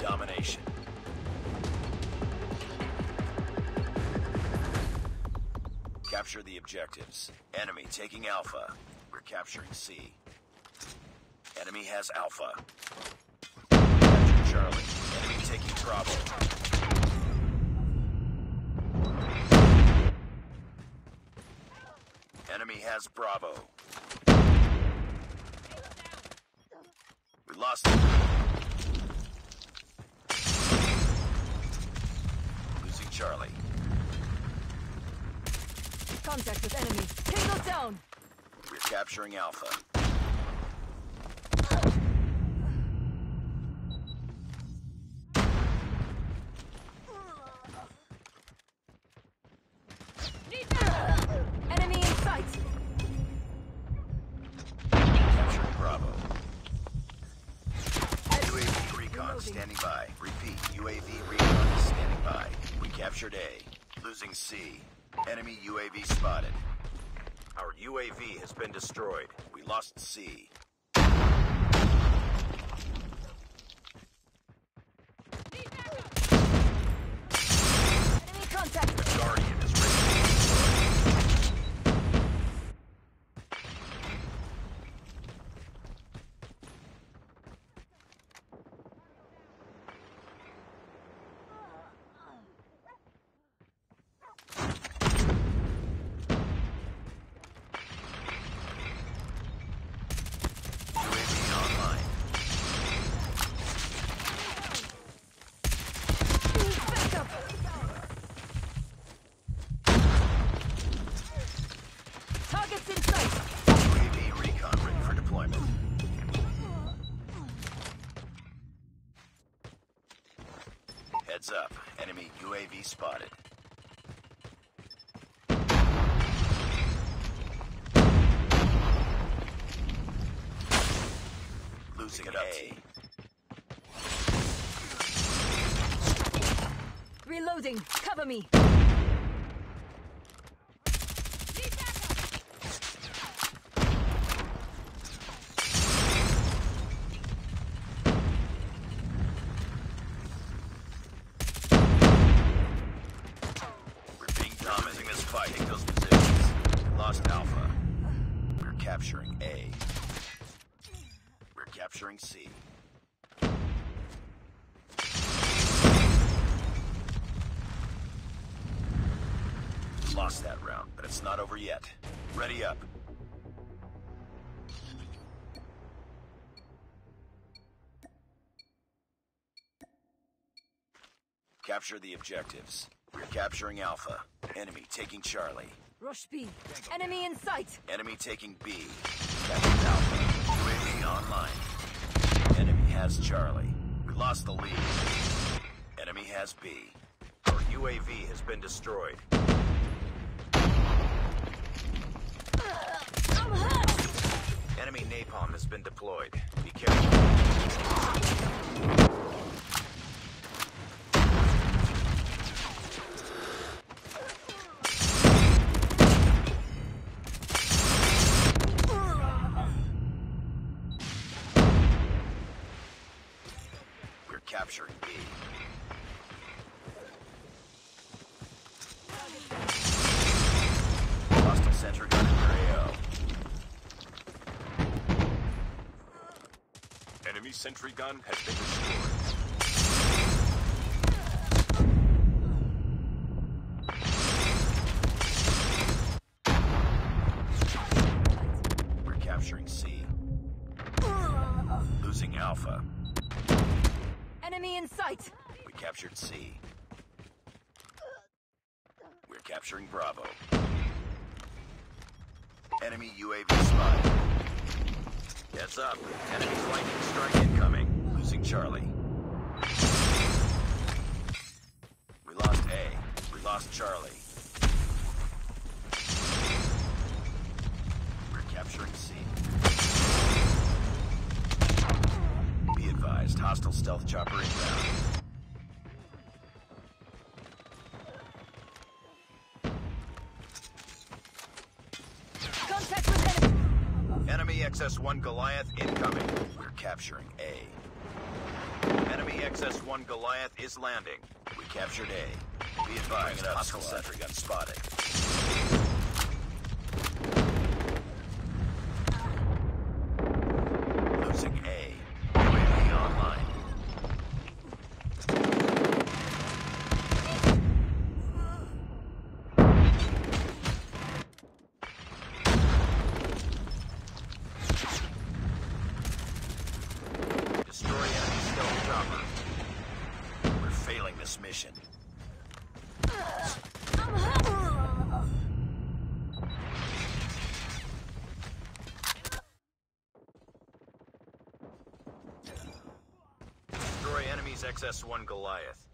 Domination. Capture the objectives. Enemy taking Alpha. We're capturing C. Enemy has Alpha. Capture Charlie. Enemy taking Bravo. Enemy has Bravo. We lost. Losing Charlie. Contact with enemy. Tango down. We're capturing Alpha. Standing by. Repeat, UAV recon is standing by. We captured A. Losing C. Enemy UAV spotted. Our UAV has been destroyed. We lost C. Enemy UAV spotted. Losing A. Reloading. Cover me. Lost Alpha. We're capturing A. We're capturing C. Lost that round, but it's not over yet. Ready up. Capture the objectives. We're capturing Alpha. Enemy taking Charlie. Rush B. Enemy in sight. Enemy taking B. Alpha. UAV online. Enemy has Charlie. We lost the lead. Enemy has B. Our UAV has been destroyed. I'm hurt. Enemy napalm has been deployed. Be careful. We're B. Hostile sentry gun your AO. Enemy sentry gun has been destroyed. Capturing C. Losing Alpha. Enemy in sight. We captured C. We're capturing Bravo. Enemy UAV spotted. Heads up. Enemy lightning strike incoming. Losing Charlie. We lost A. We lost Charlie. Stealth chopper inbound. Enemy XS-1 Goliath incoming. We're capturing A. Enemy XS-1 Goliath is landing. We captured A. Be advised, hostile sentry gun spotted. Failing this mission. Destroy enemy's XS-1 Goliath.